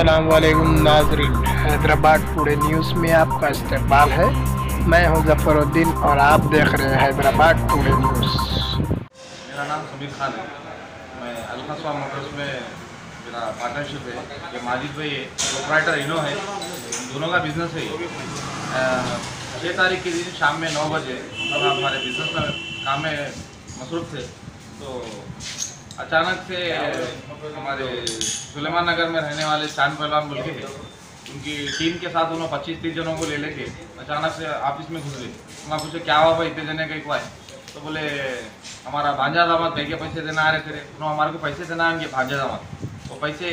असलकुम नाजरीन Hyderabad today news में आपका इस्तेमाल है। मैं हूँ जफरुद्दीन और आप देख रहे हैं हैदराबाद टुडे न्यूज़ मेरा नाम समीर खान है। मैं अल्फासवा मोटर्स में मेरा पार्टनरशिप है। ये माजिद भाई है प्रोपराइटर इनो है। दोनों का बिज़नेस है छः तारीख के दिन शाम में नौ बजे हमारे बिज़नेस में काम में मसरूफ थे। तो अचानक से हमारे सुलेमान नगर में रहने वाले चाँद पहलवान बोल के उनकी टीम के साथ उन्होंने पच्चीस, तीस जनों को ले लेके अचानक से ऑफ़िस में घुस गए। उन्होंने पूछे, क्या हुआ भाई? इतने जने को आए तो बोले, हमारा भांजा दामाद कहीं के पैसे देना आ रहे थे उन्होंने हमारे को पैसे देना उनके भांजा दामाद वो पैसे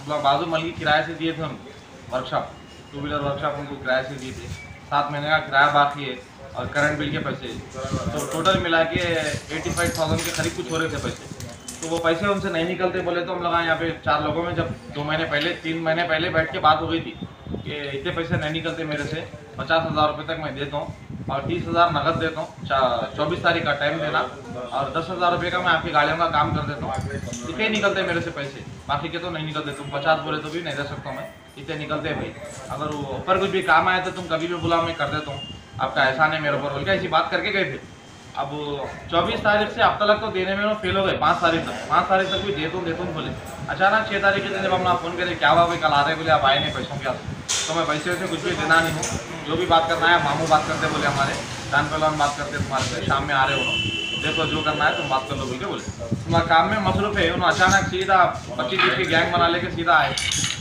मतलब बाजू मल की किराए से दिए थे उनको वर्कशॉप टू व्हीलर वर्कशॉप उनको किराए से दिए थे। सात महीने का किराया बाकी है और करंट बिल के पैसे तो टोटल मिला के एटी फाइव थाउज़ेंड के करीब कुछ हो रहे थे पैसे। तो वो पैसे उनसे नहीं निकलते, बोले तो हम लगा यहाँ पे चार लोगों में जब दो महीने पहले, तीन महीने पहले बैठ के बात हो गई थी कि इतने पैसे नहीं निकलते मेरे से, पचास हज़ार रुपये तक मैं देता हूँ और तीस हज़ार नकद देता हूँ चौबीस तारीख का टाइम देना और दस हज़ार रुपये का मैं आपकी गाड़ियों का काम कर देता हूँ। इतने निकलते मेरे से पैसे, बाकी के तो नहीं निकलते, तुम पचास बोले तो भी नहीं दे सकता मैं, इतने निकलते भाई। अगर ऊपर कुछ भी काम आया तो तुम कभी भी बुलाओ, मैं कर देता हूँ। आपका एहसान है मेरे ऊपर, बोल के ऐसी बात करके गए थे अब चौबीस तारीख से अब तक तो देने में फेल हो गए, पाँच तारीख तक। पाँच तारीख तक भी देता हूँ देता हूँ बोले। अचानक छः तारीख के दिन जब हमने फ़ोन करे, क्या हुआ भाई कल आ रहे बोले आप आए नहीं पैसों के हाथ तो मैं पैसे वैसे कुछ भी देना नहीं हूँ। जो भी बात करना है मामू बात करते बोले हमारे। जान पहलवान बात करते तुम्हारे शाम में आ रहे हो। देखो, जो करना है तुम बात कर लो बोल के बोले। तुम्हारा काम में मसरूफ है, उन्होंने अचानक सीधा पच्चीस तीस की गैंग बना लेके सीधा आए।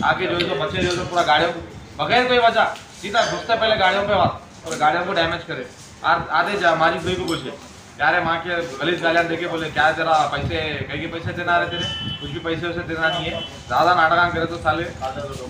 आगे जो है बच्चे, जो है पूरा गाड़ियों बगैर कोई वजह, सीधा घुसते पहले गाड़ियों पे बात। और गाड़ियों को डैमेज करे। आधे हमारी भाई को पूछे यार माँ के गलीस गालियाँ देखे बोले, क्या जरा पैसे, कहीं के पैसे देना रहे तेरे? कुछ भी पैसे वैसे देना नहीं है। ज़्यादा नाटक करे तो साले,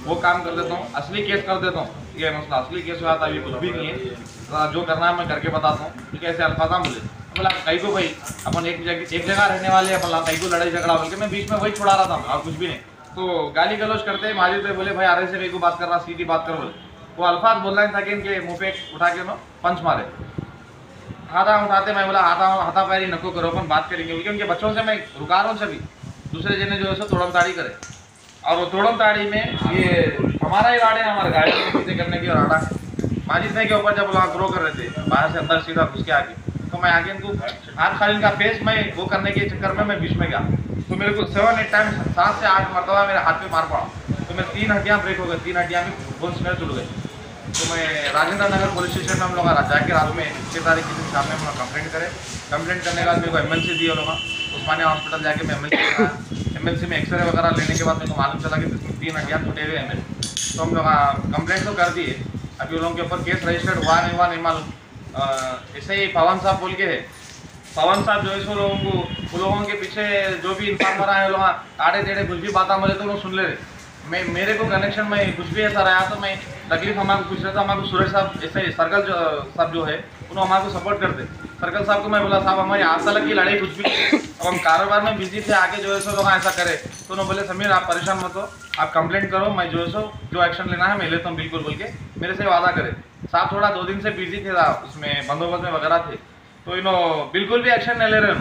वो काम कर देता हूँ, असली केस कर देता हूँ। ये मसला असली केस हुआ था, अभी कुछ भी नहीं है। जो करना है मैं करके बताता हूँ। ठीक है, ऐसे अल्फाजा बोले। बोला, कहीं को भाई, अपन एक जगह एक जगह रहने वाले अपन कहीं को लड़ाई झगड़ा बोल के, मैं बीच में वही छुड़ा रहा था, और कुछ भी नहीं। तो गाली गलोच करते हैं माजिद पे बोले, भाई, आरे से कहीं को बात कर रहा, सीधी बात कर बोले। वो अल्फाज बोल रहे था कि इनके मुँह पे उठा के पंच मारे। हाथा उठाते मैं बोला हाथा हाथा पैरी नको करो, अपन बात करेंगे। क्योंकि उनके बच्चों से मैं रुका रहा हूँ सभी। दूसरे जने जो है सो तोड़म ताड़ी करे। और वो तोड़म ताड़ी में ये हमारा ही गाड़ी है, हमारे गाड़ी में चीज़ें करने की और आड़ा माजिद भाई के ऊपर जब वहाँ ग्रो कर रहे थे, बाहर से अंदर सीधा घुस के आगे। तो मैं आगे इनको हाथ खाली इनका फेस मैं वो करने के चक्कर में, मैं बीच में गया। तो मेरे को सेवन एट टाइम सात से आठ मरतबा मेरे हाथ पे मार पड़ा। तो मेरे तीन हड्डियाँ ब्रेक हो गई, तीन हड्डियाँ भी बोन्स मेरे जुड़ गए तो मैं राजेंद्र नगर पुलिस स्टेशन में हम लोग जाके रात में छः तारीख की दिन शाम में हम लोग कंप्लेंट करें। कंप्लेंट करने के बाद मेरे को एम एल सी दिए लोग उस्मानिया हॉस्पिटल जाके मैं M L C M L C में एक्सरे वगैरह लेने के बाद मेरे को मालूम चला कि इसमें तीन हड्डियाँ टूटे हुए हैं तो हम लोग कंप्लेंट तो कर दिए। अभी उन लोगों के ऊपर केस रजिस्टर्ड हुआ नहीं हुआ नहीं मालूम। ऐसे ही पवन साहब बोल के है। पवन साहब जो है सो लोगों को उन लोगों के पीछे जो भी इन्फॉर्मर है लोग आड़े टेढ़े कुछ भी बात बोले तो लोग सुन ले रहे। मैं, मेरे को कनेक्शन में कुछ भी ऐसा रहा तो मैं तकलीफ़ हमारे पूछ रहा था हमारे सुरेश साहब ऐसे सर्कल जो, साहब जो है, उन्होंने हमारे को सपोर्ट करते सर्कल साहब को मैं बोला, साहब, हमारी आज तक की लड़ाई कुछ भी अब हम कारोबार में बिज़ी थे, आगे जो है सो लोग ऐसा करे। तो उन्होंने बोले, समीर, आप परेशान मत हो, आप कंप्लेंट करो, मैं जो है सो, जो एक्शन लेना है, मैं लेता हूँ बिल्कुल बोल के। मेरे से वादा करे। साहब, थोड़ा दो दिन से बिज़ी थे, उसमें बंदोबस्त में वगैरह थे। तो इन्हों बिल्कुल भी एक्शन नहीं ले रहे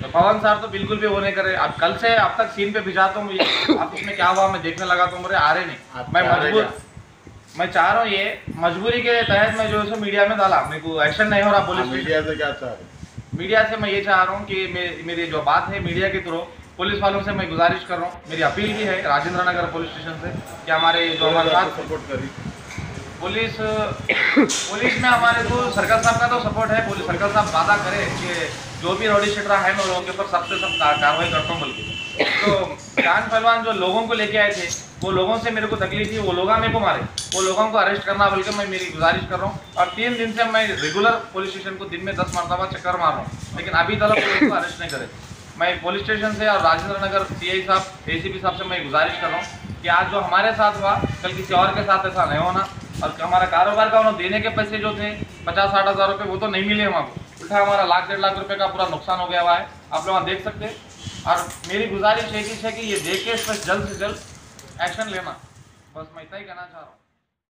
तो पवन सर तो बिल्कुल भी वो नहीं करे। अब कल से अब तक सीन पे भिजाता हूँ अब उसमें क्या हुआ मैं देखने लगा तो मेरे आ रहे नहीं। मैं मजबूर मैं चाह रहा हूँ ये मजबूरी के तहत मैं जो है मीडिया में डाला। मेरे को एक्शन नहीं हो रहा पुलिस मीडिया से क्या चाह रहे मीडिया से मैं ये चाह रहा हूँ कि मेरी जो बात है मीडिया के थ्रू पुलिस वालों से मैं गुजारिश कर रहा हूँ। मेरी अपील भी है राजेंद्र नगर पुलिस स्टेशन से कि हमारे जो हमारे साथ सपोर्ट करी पुलिस पुलिस में हमारे को सर्कल साहब का तो सपोर्ट है, पुलिस सर्कल साहब वादा करे कि जो भी रोडी शटरा है, मैं लोगों के ऊपर सबसे सब कार्रवाई करता हूँ बल्कि। तो जान पहलवान जो लोगों को लेके आए थे, वो लोगों से मेरे को तकलीफ़ थी, वो लोग मेरे को मारे। वो लोगों को अरेस्ट करना, बल्कि मैं मेरी गुजारिश कर रहा हूँ। और तीन दिन से मैं रेगुलर पुलिस स्टेशन को दिन में दस मरतबा चक्कर मार रहा हूँ। लेकिन अभी तक पुलिस को अरेस्ट नहीं करे। मैं पुलिस स्टेशन से और राजेंद्र नगर सीआई साहब एसीपी साहब से मैं गुजारिश कर रहा हूँ कि आज जो हमारे साथ हुआ, कल किसी और के साथ ऐसा नहीं होना। और हमारा कारोबार का उन्होंने देने के पैसे जो थे, पचास, साठ हज़ार रुपये वो तो नहीं मिले वहाँ को उल्टा हमारा लाख, डेढ़ लाख रुपये का पूरा नुकसान हो गया हुआ है। आप लोग वहाँ देख सकते और मेरी गुजारिश यही है कि ये देख के इस पर जल्द से जल्द एक्शन लेना। बस मैं इतना ही कहना चाह रहा हूँ।